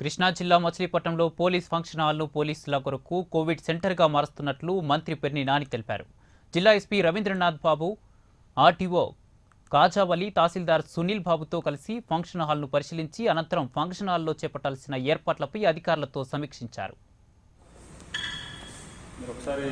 కృష్ణా జిల్లా మచిలీపట్నంలో police function హాల్ను పోలీసుల కొరకు కోవిడ్ సెంటర్గా మారుస్తున్నట్లు మంత్రి పెర్ని నాని తెలిపారు. జిల్లా ఎస్పీ రవీంద్రనాథ్ బాబు ఆర్టీఓ కాజావలి తహసీల్దార్ సునీల్ బాబుతో కలిసి ఫంక్షన్ హాల్ను పరిశీలించి అనంతరం ఫంక్షన్ హాల్లో చేపట్టాల్సిన ఏర్పాట్లపై అధికారులతో సమీక్షించారు. ఒకసారి